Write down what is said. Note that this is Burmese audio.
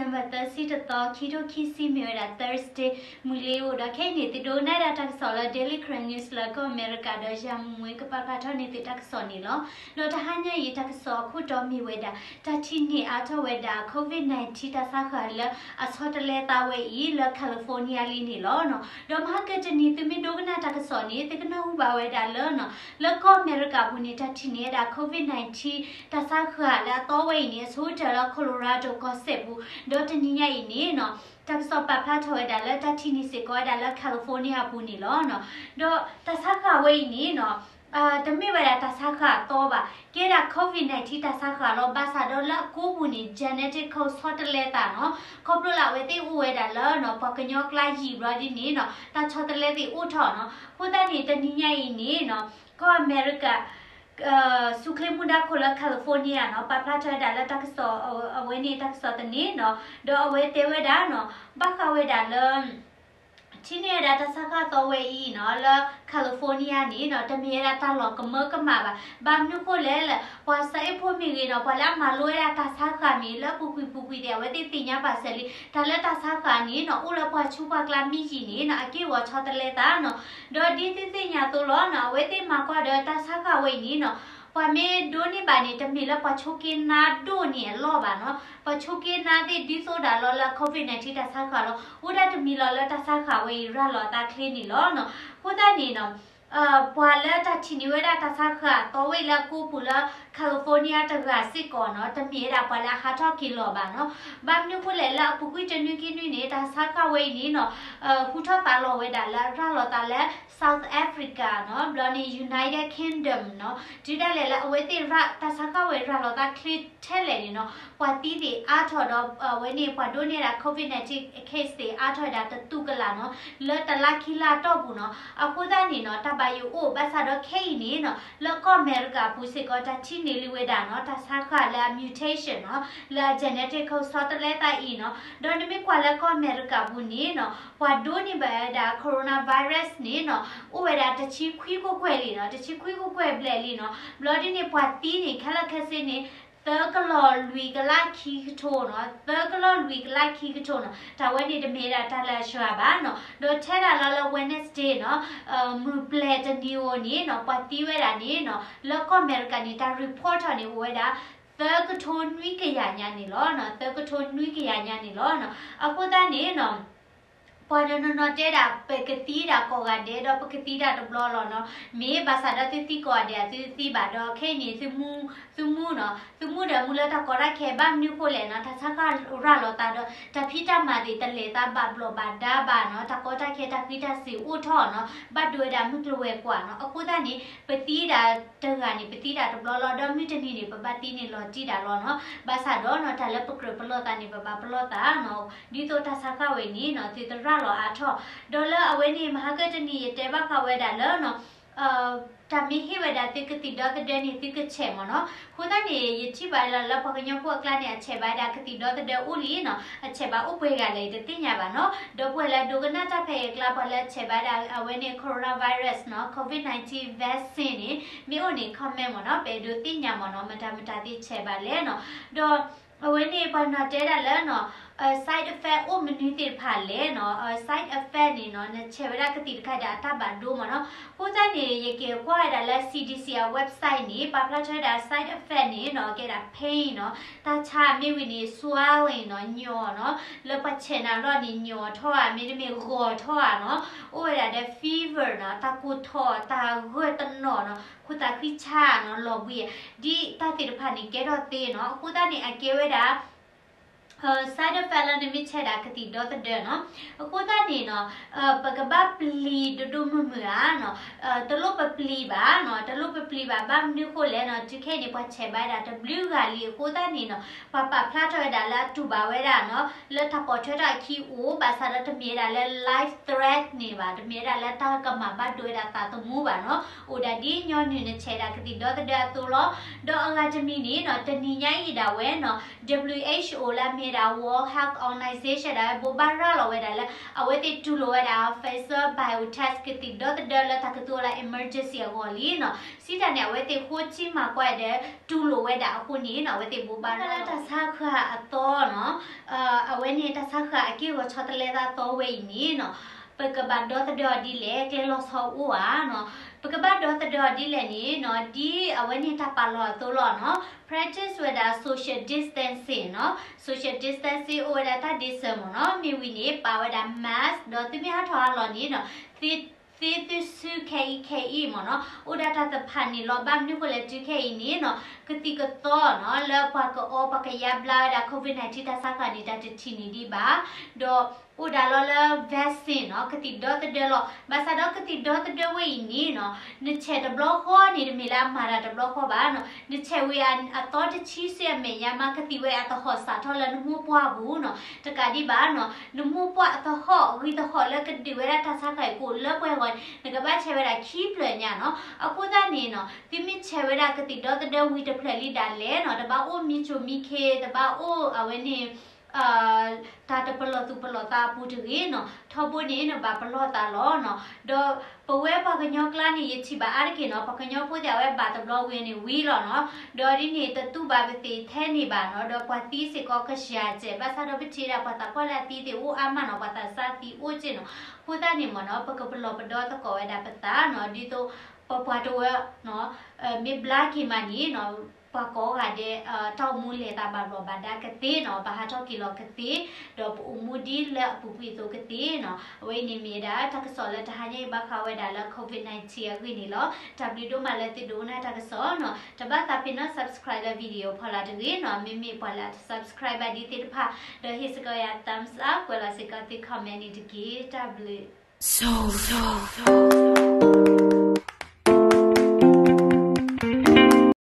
November 30 to Kido Kisi Mira Thursday Muleo da Kenny the Dona da Sola Daily Crane News la ko America da jam mwe ka pa ka tho ni ti tak so ni lo no ta hanya yi tak so khu do mi we da ta chi ni a tho we da covid 19 ta sa kha la a so ta le ta we yi la California li ni lo no do ma ka ti ni ti mi do na ta ka so ni ti ka na hu ba we da lo no la ko America bu ni ta chi ni da covid 19 ta sa kha la to we ni so ta la Colorado ko se bu ဒေါ်တနီယာဤနေနော်တက်ဆော့ပပလာထော်ဒါလက်တတီနီစီကောဒါလက်ကယ်လီဖိုးနီးယားပူနီလောနော်ဒေါ်တဆခဝေးနီနော်အာတမေဝရတဆခတော့ပါကဲဒါကိုဗစ် -19 တဆခလောဘာသာတော့လကိုပူနီ genetic code ဆော့တလက်တာနော်ခေါပလလာဝဲတိဥဝဲဒါလောနော်ပကညောကလိုက်ကြီးဘရဒီနီနော်တချောတလက်တိဥထော်နော်ဟိုတန်နေတနီညာဤနေနော်ကောအမေရိက สุเคลมุดาโคลาแคลิฟอร์เนียเนาะปาพลาชดาละตักซอเอาไว้นี่ตักซอตนี้เนาะดอเอาไว้เตเวดาเนาะบักเอาไว้ดาเลทีนี้ดาตาสักตัวเวอีเนาะละแคลิฟอร์เนียนี่เนาะตะมี ချင်းရတာတဆခကဝေးနော်လကယ်လီဖိုးနီးယားနီနော်တမီရတာလောကမကမပါဘာမြကိုလဲလပွာဆိုင်ဖို့မီရီနော်ပလာမလိုရတာဆခမီလပူပူပူပီတဲ့ဝတိတင်ညာပါဆလီဒါလက်တာဆခနီနော်ဦးလပွာချူပါကလာမီကြီးနီနော်အကေဝချောတလဲတာနော်ဒေါ်ဒီတင်ညာတို့လောနော်ဝတိမကွာဒေါ်တာဆခဝေးနီနော် ပဝမေဒိုနေဘာနေတမီလပချိုကေနာဒိုနေလောပါနော်ပချိုကေနာတဲ့ဒီဆိုတာလောလကိုဗစ်နဲ့ထိတာဆာခါလောဝဒတမီလောလတဆာခါဝေရလောတာခလီနီလောနော်ဟိုတာနေနော် အာပွာလာတာချီနီဝဲတာတဆာခါတော့ဝေလာကူပူလာကယ်လီဖိုးနီးယားတကစစ်ကောနော်တမီရာပွာလာဟာတော့ကီလိုပါနော်ဘာမြုပ်ဖလေလာပူကွီတနူကီနွီနေတာဆာခါဝေနီနော်အာဟူထတာလောဝဲတာလာရလောတာလဲ South Africa နော်ဘလနီ United Kingdom နော်ဒီတက်လေအဝဲတိရတဆကဝဲရလောတာခလစ်ထဲလေနော်ပွာတီတီအားထော်တော့ဝဲနေပွာဒိုနေတာ COVID-19 case တွေအားထော်တာတူကလာနော်လတလာခီလာတော့ဘူးနော်အခုသားနေနော်တဘယူအိုဘတ်ဆာတော့ခေနေနော်လောကအမေရိကပူစစ်ကောတချီနေလီဝဲတာနော်တဆခလာ mutation နော်လာ genetic code ဆောတလဲတိုင်နော်ဒေါ်နမီကွာလကအမေရိကဘူးနေနော်ပွာဒိုနေပဲဒါ coronavirus နေနော်ဥဝဒတချီခွီးကိုခွဲလီနော်တချီခွီးကိုခွဲပလဲလီနော် blood နေပွာတီးနေခလခက်စင်းနေ သကလောလူကလိုက်ခီကထိုးနော်သကလောလူကလိုက်ခီကထိုးနော်ဒါဝဲနေတမေတာတလာရွှာပါနော်တော့ထဲတာလာလာ Wednesday နော်အမူပလက်တနီဝနီနော်ပတ်တီဝဲတာနီနော်လောကအမေရိကန်နီတာ reporter နေဝဲတာသကထိုးနွိကရညာနေလောနော်သကထိုးနွိကရညာနေလောနော်အခုတန်းနေနော် ပွာဒနနတဲတာပကတိတာကောကတဲ့တော့ပကတိတာတဘလလောနော်မေဘာသာဒတိတိကောတဲ့တိတိပါတော့ခဲနေစမှုစမှုနော်စမှုတယ်မူလတာကောရခဲဘာမြူကိုလေနော်တသကရလောတာတော့တဖိတမာဒီတလေတာဘဘလဘာဒါဘာနော်တကောတခဲတဖိတစီဥထောနော်ဘတ်တွေတာမြကလွယ်ကွာနော်အခုတည်းပတိတာတကနေပတိတာတဘလလောတော့မြတနီနေပပတိနေလောကြည့်တာလောနော်ဘာသာတော့နော်တလည်းပကရပလောတာနေပပပလောတာနော်ဒီတော့တသကဝေနီနော်တိတရလောအထောဒေါ်လာအဝဲနေမဟာကတနီတဲဘခဝဲတာလောနော်အာတမီဟိဝဒတိကတိဒတ်ဒနီတိကချေမနော်ခိုဒနီယချိပါလာလပကညပွက်ကလာနေအချေပါဒါကတိဒတ်ဒဦးလီနော်အချေပါဥပွဲကလည်းတတိညာပါနော်ဒပွဲလာဒုကနာတဖေကလာပလက်ချေပါဒါအဝဲနေကိုရိုနာဗိုင်းရပ်စ်နော် COVID-19 vaccine နေမြို့နေ comment မနော်ပေဒုတိညာမနော်မတမတတိချေပါလဲနော်တော့အဝဲနေပါနာတဲတာလဲနော် side effect အိုမနီတိဖာလဲနော် side effect နေနော်နချေဝရကတိတခါတာတဘာဒိုမနော်ကိုစနေရကေကွာရလဲ CDC website နေပပလာချတာ side effect နေနော်ကေတာ pain နော်တာချာမြေဝီနေ swelling နော်ညောနော်လပချေနာတော့နေညောထောအမေမေရောထောနော်အိုရတဲ့ fever နော်တာကူထောတာရွက်တနော်နော်ခုတာခိချာနော်လော်ဘီဒီတာတိတဖာနေကေတော့တေနော်ခုတာနေအကေဝဲတာ side effect လနမိချက်တာကတိတော့တဲ့နော်အခုတနေနော်ပကပပလီဒဒုမမရာနော်တလို့ပပလီပါနော်တလို့ပပလီပါဘာမြခိုလဲနော်ဒီခဲနေပတ်ချက်ပါတာ W ကလီကိုတနေနော်ပပဖလာထော်တာလာတူပါဝဲတာနော်လက်ထပေါ်ထွတာခီအိုဘာသာတမြေတာလဲ live threat နေပါတမြေတာလဲတာကမဘတ်တွေ့တာတာတမှုပါနော်အိုဒါဒီညောညနေချက်တာကတိတော့တဲ့တူလို့တော့အငါချမီနေနော်တနီညိုင်းရတာဝဲနော် WHO လာမြေနေတာ World Health Organization ဒါဘောဘာရာလောဝဲဒါလဲအဝဲတိတူလောဝဲဒါ Pfizer Biotech ကတိဒေါ်တဒေါ်လာတကတူလာ emergency ကိုလီနော်စီတန်နဲ့အဝဲတိခိုးချီမှာကွက်တဲ့တူလောဝဲဒါအခုနေနော်အဝဲတိဘောဘာရာတဆာခါအတော်နော်အဝဲနေတဆာခါအကေကိုချတ်လဲတာတော့ဝဲနေနော်ပကဘတ်ဒေါ်တဒေါ်ဒီလေကလေလောဆောဦးอ่ะနော် ပကပတ်တော့တတော်ဒီလည်းနီနော်ဒီအဝဲနေတာပါလို့သို့လို့နော် practice with the social distancing နော် social distancing over the disem နော်မိဝီနေပါဝဒ mask တော့သူများထော်လို့နီနော်သီသီသစုခေခေအီမနော်ဥဒတာတဖန်နီလောဘမ်နီကိုလေတူခေအီနီနော်ကတိကတော့နော်လောပါကောပကရဘလာဒါကိုဗစ် -19 တာစကားနေတာတချီနီဒီပါတော့ อุดาลอลเวสซินเนาะกติดอตเดลอบาซาดอกติดอตเดเวนี่เนาะนิเชตบล็อกฮอนี่เมลามาราตบล็อกฮอบาเนาะนิเชเวอันอะตอตชีเซเมยามากติเวอะตอฮอสาทอลนมูปัวบูเนาะตะกาดิบาเนาะนมูปัวตอฮอรีตอฮอลกติเวราตาซาไกกูเลกเววันนกบาเชเวราคีเพลญาเนาะอะกูดานี่เนาะติมิเชเวรากติดอตเดวีตเพลลิดาเลเนาะตะบาโอมิโจมิเคตะบาโออะเวนี่ အာတာတပလောသူပလောတာပူတရေနော်ထောပုနေနဘာပလောတာလောနော်ဒေါ်ပဝဲပကညောကလာနေရချိပါအားကေနော်ပကညောပူကြဝဲဘာတဘလောဝင်းနေဝီလောနော်ဒေါ်ဒီနေတတူဘာပတိထဲနေပါနော်ဒေါ်ပွားတီးစကောကရှာကျဲဘာသာတော့ပချီရာပတာကောလာတီတေဦးအမနော်ပတာစာတီဦးကျင်နော်ခုတာနေမနော်ပကပလောပဒေါ်တကောဝဲဒါပတာနော်ဒီတော့ပပွားတော့နော်အဲမေဘလာကီမနီနော် ပကောကတဲ့တောက်မူလေတာဘာရောဘာဒါကတိနော်ဘာဟာတော့ကီလောကတိတော့ပူမူဒီလပူပီဆိုကတိနော်အဝိနေမီဒါတကစောလက်တဟညိဘခဝဲဒါလကိုဗစ် -19 အခွေနေလော w တို့မလည်းတိဒိုနာတကစောနော်တပတ်တာပင်နော် subscribe ဗီဒီယိုဖလာတကေနော်မိမိပလာ subscribe ဒီတိတဖာဒဟိစကရ thumbs up ကွာလာစကတိ comment ဒီကေ w so so so